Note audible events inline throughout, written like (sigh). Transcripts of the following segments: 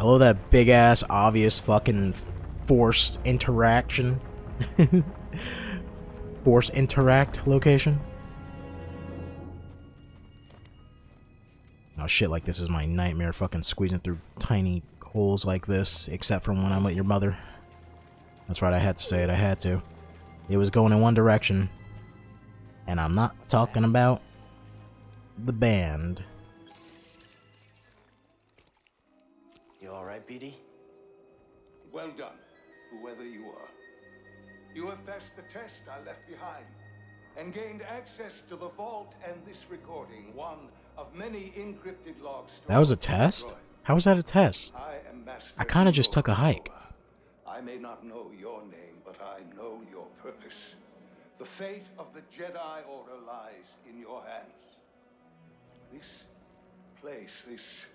I love that big ass, obvious fucking force interaction. (laughs) force interact location. Oh shit, like this is my nightmare fucking squeezing through tiny holes like this, except from when I'm with your mother. That's right, I had to say it, I had to. It was going in one direction. And I'm not talking about the band. You alright, BD? Well done, whoever you are. You have passed the test I left behind and gained access to the vault and this recording, one of many encrypted logs. That was a test? How was that a test? I am Master I kind of just took a hike. I may not know your name, but I know your purpose. The fate of the Jedi Order lies in your hands. This place, this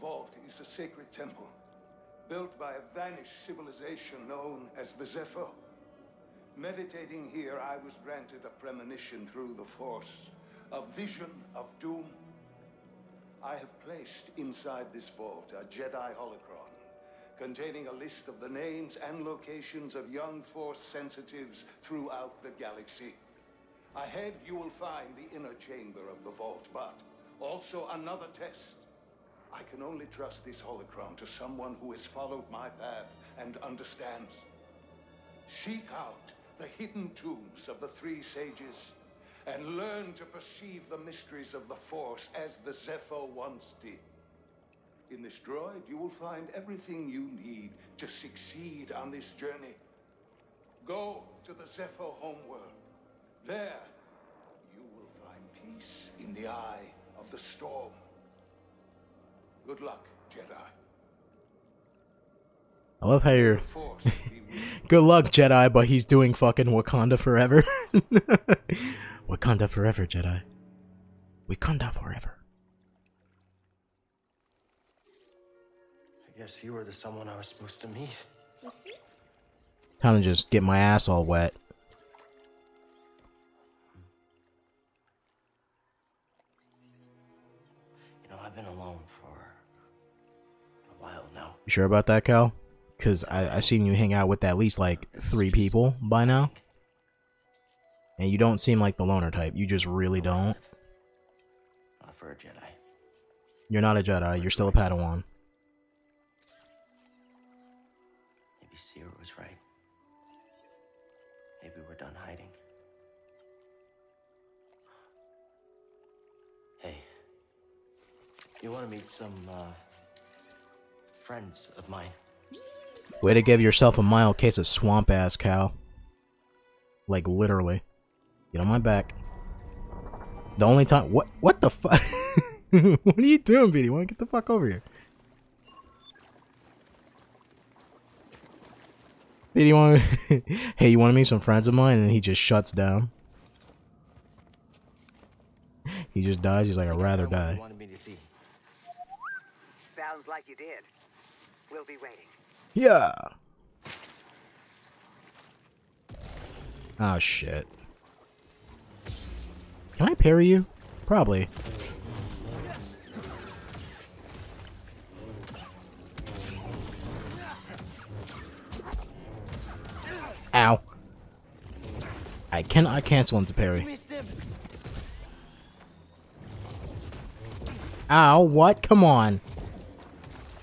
vault, is a sacred temple built by a vanished civilization known as the Zeffo. Meditating here, I was granted a premonition through the Force, a vision of doom. I have placed inside this vault a Jedi holocron containing a list of the names and locations of young Force sensitives throughout the galaxy. Ahead, you will find the inner chamber of the vault, but also another test. I can only trust this holocron to someone who has followed my path and understands. Seek out the hidden tombs of the three sages and learn to perceive the mysteries of the Force as the Zeffo once did. In this droid, you will find everything you need to succeed on this journey. Go to the Zeffo homeworld. There, you will find peace in the eye of the storm. Good luck, Jedi. I love how you're. The Force be with (laughs) you. Good luck, Jedi, but he's doing fucking Wakanda forever. (laughs) Wakanda forever, Jedi. Wakanda forever. I guess you were the someone I was supposed to meet. Time to just get my ass all wet. You know, I've been alone You sure about that, Cal? Because I, I seen you hang out with at least like three people by now. And you don't seem like the loner type. You just really don't. Not for a Jedi. You're not a Jedi. You're still a Padawan. Maybe Cere was right. Maybe we're done hiding. Hey, you want to meet some uh, friends of mine? Way to give yourself a mild case of swamp ass, Cal. Like literally. Get on my back. The only time what what the fuck (laughs) What are you doing, BD? Wanna get the fuck over here? BD want (laughs) Hey, you wanna meet some friends of mine? And he just shuts down. He just dies, he's like, I'd rather die. wanted me to see. Sounds like you did. We'll be waiting. Yeah. Oh shit. Can I parry you? Probably. Ow. I cannot cancel into parry. Ow, what? Come on.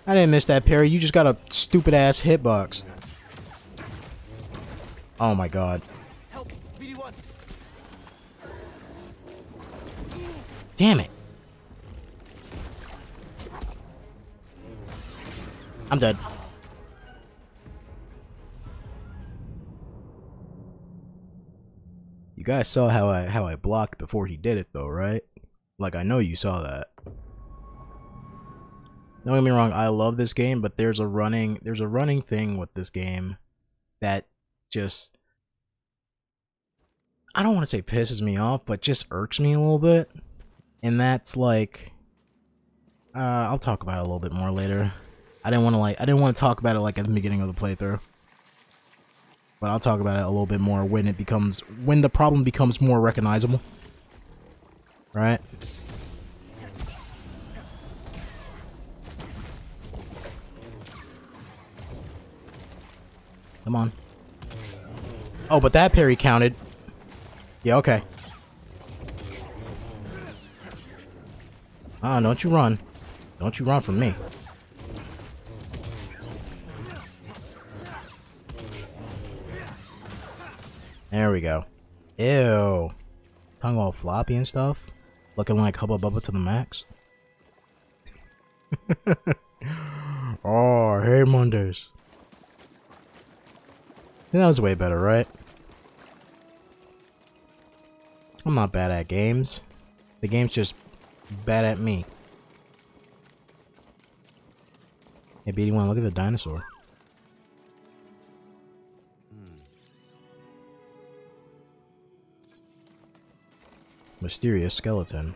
I didn't miss that parry. You just got a stupid ass hitbox. Oh my god. Help! BD1! Damn it. I'm dead. You guys saw how I how I blocked before he did it though, right? Like I know you saw that. Don't get me wrong, I love this game, but there's a running there's a running thing with this game that just I don't want to say pisses me off, but just irks me a little bit. And that's like uh I'll talk about it a little bit more later. I didn't want to like I didn't want to talk about it like at the beginning of the playthrough. But I'll talk about it a little bit more when it becomes when the problem becomes more recognizable. Right? Come on. Oh, but that parry counted. Yeah, okay. Ah, don't you run. Don't you run from me. There we go. Ew. Tongue all floppy and stuff. Looking like Hubba Bubba to the max. (laughs) oh, hey Mondays. That was way better, right? I'm not bad at games. The game's just bad at me. Hey, BD1, look at the dinosaur. Mysterious skeleton.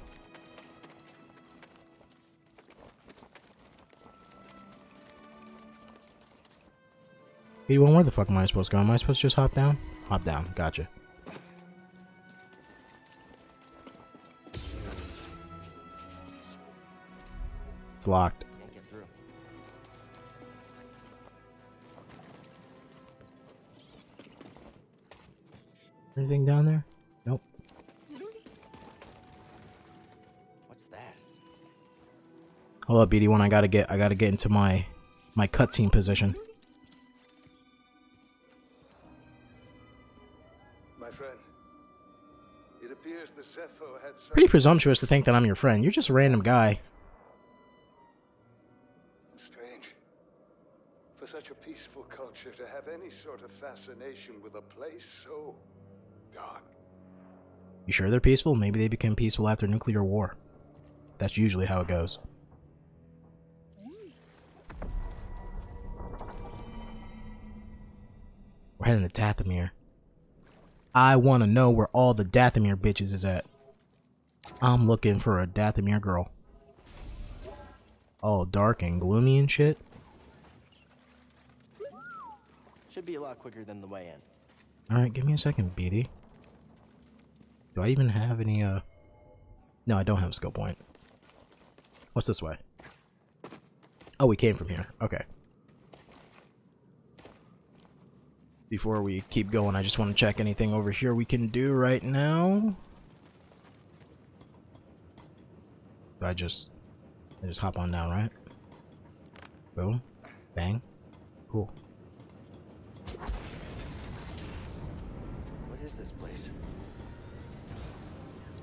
BD1, where the fuck am I supposed to go? Am I supposed to just hop down? Hop down, gotcha. It's locked. Can't get through. Anything down there? Nope. What's that? Hold up, BD1. I gotta get. I gotta get into my my cutscene position. Presumptuous to think that I'm your friend. You're just a random guy. strange. For such a peaceful culture to have any sort of fascination with a place so dark. You sure they're peaceful? Maybe they became peaceful after nuclear war. That's usually how it goes. We're heading to Dathomir. I want to know where all the Dathomir bitches is at. I'm looking for a Dathomir girl. All dark and gloomy and shit. Should be a lot quicker than the way in. Alright, give me a second, BD. Do I even have any, uh... No, I don't have a skill point. What's this way? Oh, we came from here. Okay. Before we keep going, I just want to check anything over here we can do right now. I just... I just hop on down, right? Boom. Bang. Cool. What is this place?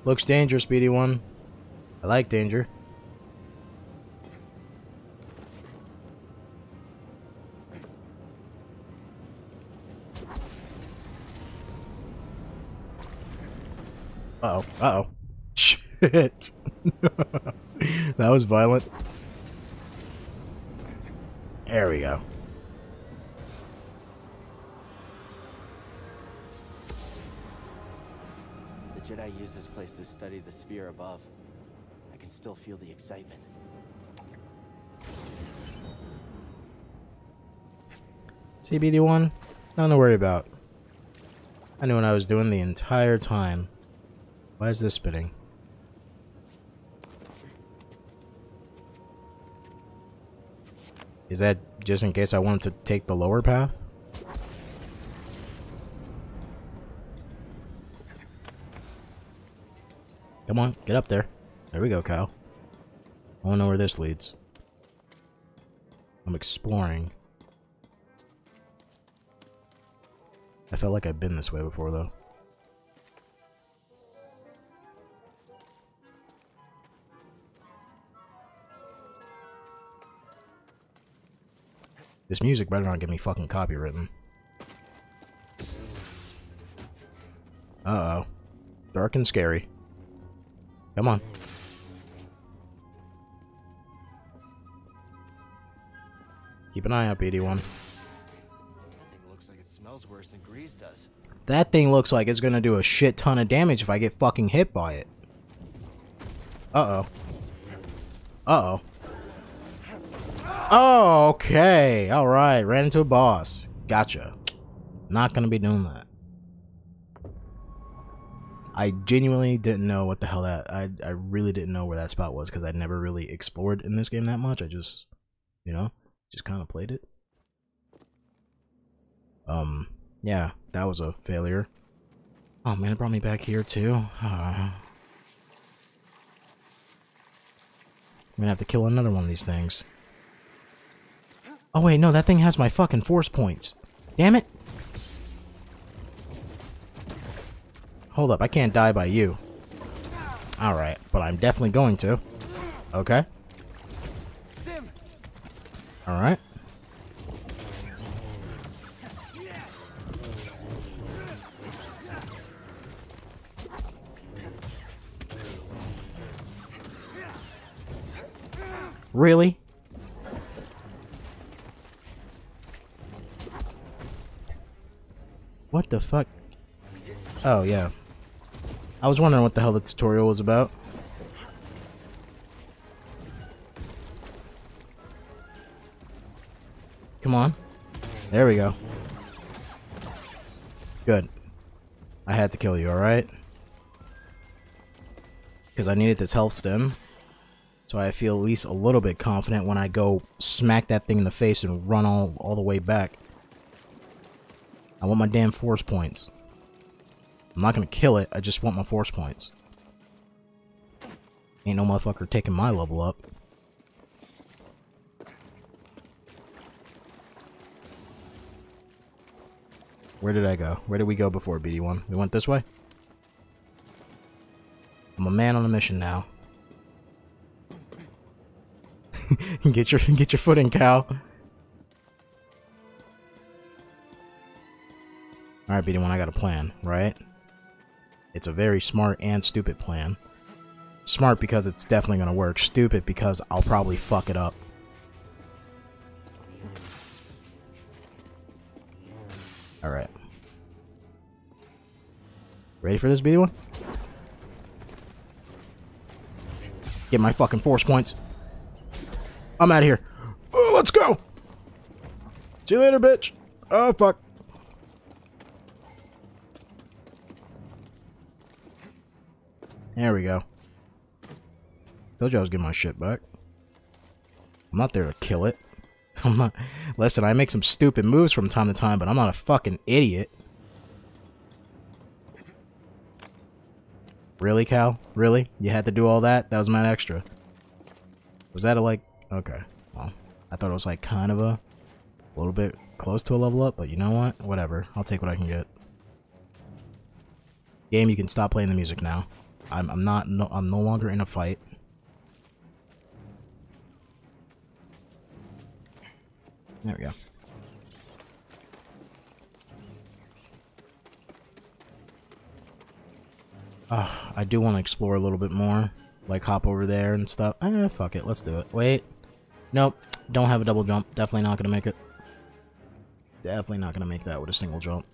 Looks dangerous, Speedy One. I like danger. Uh oh. Uh oh. (laughs) Shit. (laughs) that was violent. There we go. The Jedi used this place to study the sphere above. I can still feel the excitement. CBD1? Nothing to worry about. I knew what I was doing the entire time. Why is this spitting? Is that just in case I wanted to take the lower path? Come on, get up there. There we go, Kyle. I wanna know where this leads. I'm exploring. I felt like I've been this way before, though. This music better not get me fucking copywritten. Uh-oh. Dark and scary. Come on. Keep an eye out, BD1. That thing looks like it smells worse than Greez does. That thing looks like it's gonna do a shit ton of damage if I get fucking hit by it. Uh-oh. Uh-oh. Oh, okay. Alright. Ran into a boss. Gotcha. Not gonna be doing that. I genuinely didn't know what the hell that... I, I really didn't know where that spot was because I never really explored in this game that much. I just, you know, just kind of played it. Um, yeah, that was a failure. Oh man, it brought me back here too. Uh, I'm gonna have to kill another one of these things. Oh wait, no, that thing has my fucking force points. Damn it! Hold up, I can't die by you. Alright, but I'm definitely going to. Okay. Alright. Really? The fuck? Oh, yeah. I was wondering what the hell the tutorial was about. Come on. There we go. Good. I had to kill you, alright? Because I needed this health stem. So I feel at least a little bit confident when I go smack that thing in the face and run all, all the way back. I want my damn force points. I'm not gonna kill it, I just want my force points. Ain't no motherfucker taking my level up. Where did I go? Where did we go before, BD1? We went this way? I'm a man on a mission now. (laughs) get your get your foot in, Cal. Alright, BD1, I got a plan, right? It's a very smart and stupid plan. Smart because it's definitely gonna work. Stupid because I'll probably fuck it up. Alright. Ready for this, BD1? Get my fucking force points. I'm out of here. Oh, let's go. See you later, bitch. Oh, fuck. There we go. Told you I was getting my shit back. I'm not there to kill it. (laughs) I'm not. Listen, I make some stupid moves from time to time, but I'm not a fucking idiot. Really, Cal? Really? You had to do all that? That was mad extra. Was that a, like... Okay. Well, I thought it was, like, kind of a... A little bit close to a level up, but you know what? Whatever. I'll take what I can get. Game, you can stop playing the music now. I'm, I'm not... No, I'm no longer in a fight. There we go. Uh, I do want to explore a little bit more. Like hop over there and stuff. Eh, fuck it. Let's do it. Wait. Nope. Don't have a double jump. Definitely not going to make it. Definitely not going to make that with a single jump.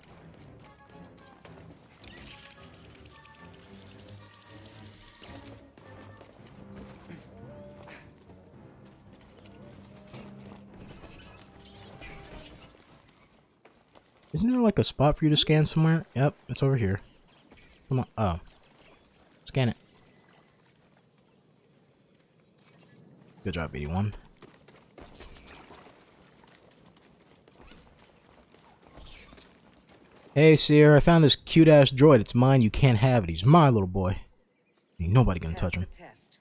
Isn't there like a spot for you to scan somewhere? Yep, it's over here. Come on. Oh. Scan it. Good job, BD1. Hey, Cere, I found this cute-ass droid. It's mine. You can't have it. He's my little boy. Ain't nobody gonna touch him. Test.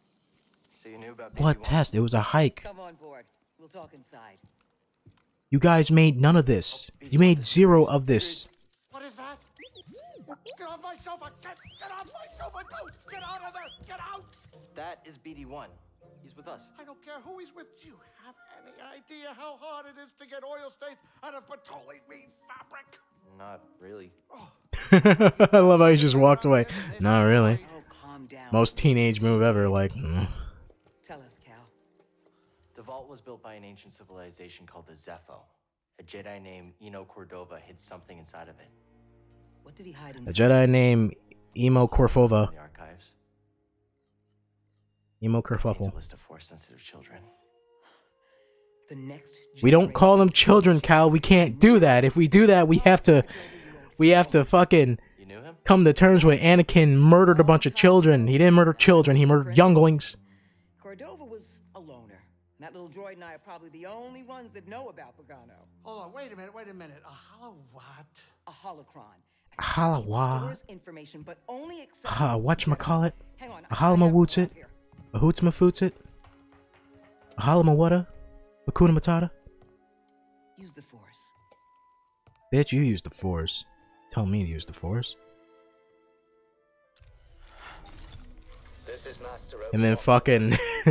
So you knew about What test? It was a hike. Come on board. We'll talk inside. You guys made none of this. You made zero of this. What is that? Get off my sofa! Get, get off my sofa! Don't! Get out of there! Get out! That is BD1. He's with us. I don't care who he's with. Do you have any idea how hard it is to get oil stains out of petroleum fabric? Not really. (laughs) I love how he just walked away. Not really. Oh, calm down. Most teenage move ever, like, mm. Was built by an ancient civilization called the Zeffo. A Jedi named Eno Cordova hid something inside of it. What did he hide a inside? Jedi named Emo Corfova. In the archives. Emo Contains Kerfuffle. a list of force-sensitive children. (sighs) The next We don't call them children, Cal. We can't do that. If we do that, we have to, we have to fucking You knew him? come to terms with Anakin murdered a bunch of children. He didn't murder children. He murdered younglings. Cordova was a loner, That little droid and I are probably the only ones that know about Bogano. Hold on, wait a minute, wait a minute. A hollow what? A holocron. A hollow It what? Stores information, but only Ah, whatchamacallit? Hang on. A I have woots it? A hoots mafoots it? A halama wutta? Hakuna Matata? Use the force. Bitch, you use the force. Tell me to use the force. And then fucking (laughs)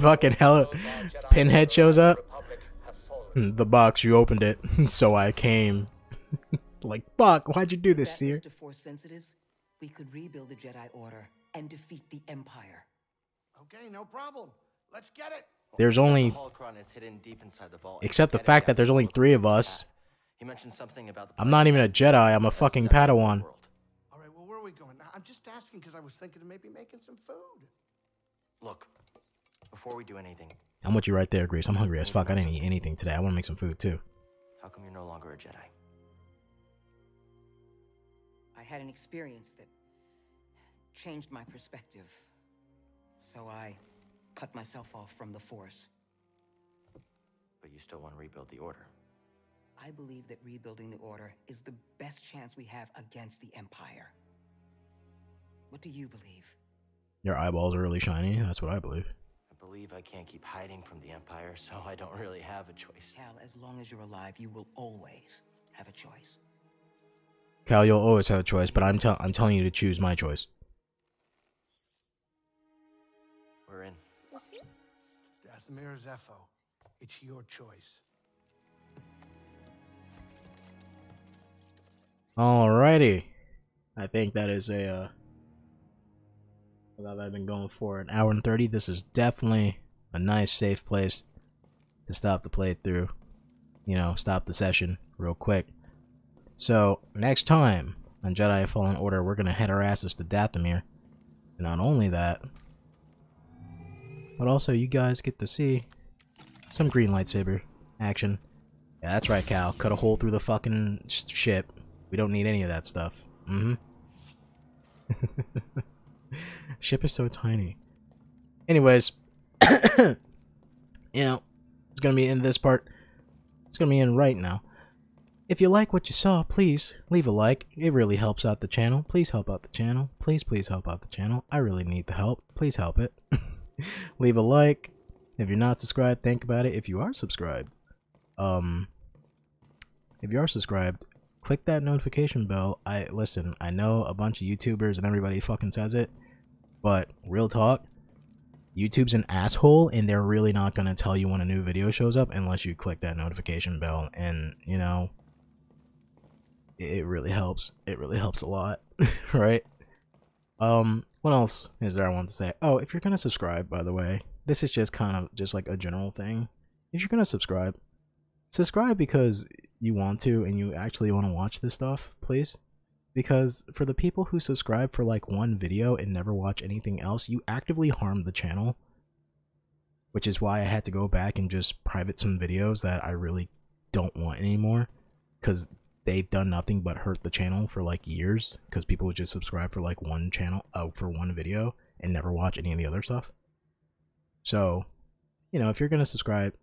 fucking to hella the Jedi Pinhead shows up. Republic have fallen. Hmm, The box, you opened it, (laughs) so I came. (laughs) like, fuck, why'd you do this, that Seer? list of force sensitives, we could rebuild the Jedi Order and defeat the Empire. Okay, no problem. Let's get it. There's only, is hidden deep inside the vault. except the fact that there's only three of us. He mentioned something about the I'm not even a Jedi, I'm a fucking seven in Padawan. world. All right, well, where are we going? I'm just asking because I was thinking of maybe making some food. Look, before we do anything, I'm with you right there, Greez. I'm hungry as fuck. I didn't eat anything today. I want to make some food too. how come you're no longer a Jedi? I had an experience that changed my perspective. So I cut myself off from the Force. But you still want to rebuild the Order. I believe that rebuilding the Order is the best chance we have against the Empire. What do you believe? Your eyeballs are really shiny. That's what I believe. I believe I can't keep hiding from the Empire, so I don't really have a choice. Cal, as long as you're alive, you will always have a choice. Cal, you'll always have a choice, but I'm, tell- I'm telling you to choose my choice. We're in. Dathomir Zeffo, it's your choice. Alrighty. I think that is a, uh, well, I've been going for an hour and 30. This is definitely a nice, safe place to stop the playthrough. You know, stop the session real quick. So, next time on Jedi Fallen Order, we're going to head our asses to Dathomir. And not only that, but also you guys get to see some green lightsaber action. Yeah, that's right, Cal. Cut a hole through the fucking ship. We don't need any of that stuff. Mm-hmm. (laughs) ship is so tiny. Anyways, (coughs) you know, it's gonna be in this part. It's gonna be in right now. If you like what you saw, please leave a like. It really helps out the channel. Please help out the channel. Please, please help out the channel. I really need the help. Please help it. (laughs) leave a like. If you're not subscribed, think about it. If you are subscribed, um, if you are subscribed, click that notification bell. I listen. I know a bunch of YouTubers and everybody fucking says it, but real talk, YouTube's an asshole, and they're really not gonna tell you when a new video shows up unless you click that notification bell. And you know, it really helps. It really helps a lot, (laughs) right? Um, what else is there I want to say? Oh, if you're gonna subscribe, by the way, this is just kind of just like a general thing. If you're gonna subscribe, subscribe because you want to and you actually want to watch this stuff, please. Because for the people who subscribe for like one video and never watch anything else, you actively harm the channel. Which is why I had to go back and just private some videos that I really don't want anymore. Because they've done nothing but hurt the channel for like years. Because people would just subscribe for like one channel, uh, for one video and never watch any of the other stuff. So, you know, if you're going to subscribe,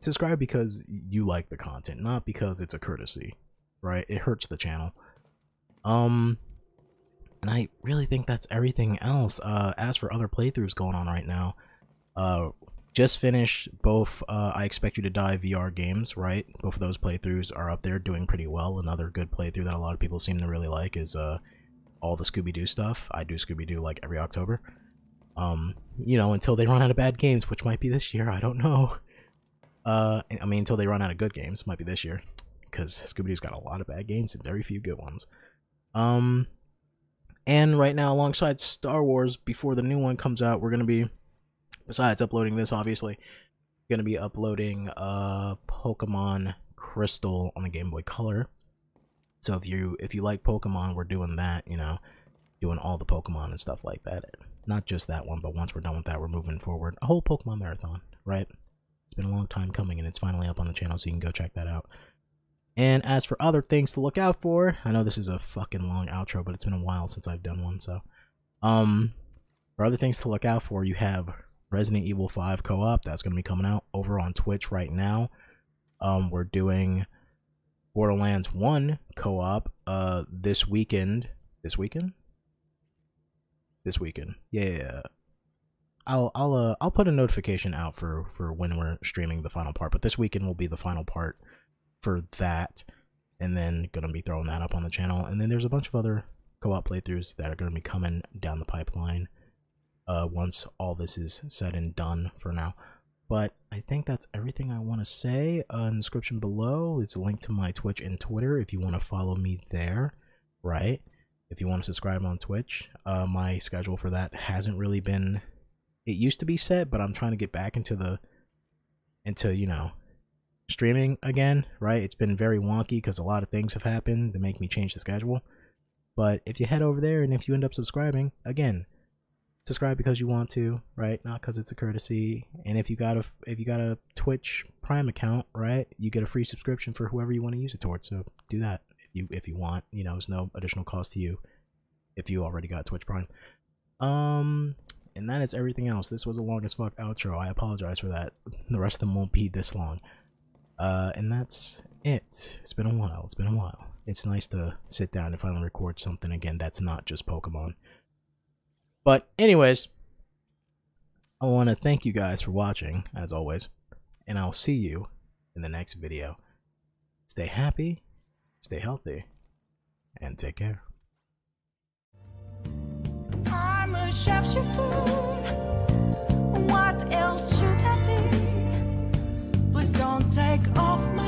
subscribe because you like the content, not because it's a courtesy, right? It hurts the channel. Um, and I really think that's everything else. Uh, as for other playthroughs going on right now, uh, just finished both. Uh, I expect you to die VR games, right? Both of those playthroughs are up there doing pretty well. Another good playthrough that a lot of people seem to really like is uh, all the Scooby Doo stuff. I do Scooby Doo like every October. Um, you know, until they run out of bad games, which might be this year. I don't know. Uh, I mean, until they run out of good games, might be this year, because Scooby Doo's got a lot of bad games and very few good ones. Um, and right now, alongside Star Wars, before the new one comes out, we're gonna be, besides uploading this, obviously, gonna be uploading uh Pokemon Crystal on the Game Boy Color. So if you if you like Pokemon, we're doing that. You know, doing all the Pokemon and stuff like that. Not just that one, but once we're done with that, we're moving forward. A whole Pokemon marathon, right? It's been a long time coming, and it's finally up on the channel, so you can go check that out. And as for other things to look out for, I know this is a fucking long outro, but it's been a while since I've done one, so. Um, for other things to look out for, you have Resident Evil 5 co-op. That's going to be coming out over on Twitch right now. Um, we're doing Borderlands 1 co-op uh this weekend. This weekend? This weekend. Yeah. I'll I'll uh, I'll put a notification out for for when we're streaming the final part, but this weekend will be the final part for that and then gonna be throwing that up on the channel. And then there's a bunch of other co-op playthroughs that are gonna be coming down the pipeline uh once all this is said and done for now. But I think that's everything I want to say. Uh, in the description below is a link to my Twitch and Twitter if you want to follow me there, right? If you want to subscribe on Twitch, uh, my schedule for that hasn't really been. It used to be set, but I'm trying to get back into the, into you know, streaming again, right? It's been very wonky because a lot of things have happened that make me change the schedule. But if you head over there and if you end up subscribing, again, subscribe because you want to, right? Not because it's a courtesy. And if you got a if you got a Twitch Prime account, right, you get a free subscription for whoever you want to use it towards. So do that if you if you want. You know, there's no additional cost to you if you already got Twitch Prime. Um, and that is everything else. This was a long as fuck outro. I apologize for that. The rest of them won't be this long. Uh, and that's it. It's been a while. It's been a while. It's nice to sit down and finally record something again that's not just Pokemon. But anyways, I want to thank you guys for watching, as always, and I'll see you in the next video. Stay happy, stay healthy, and take care. take off my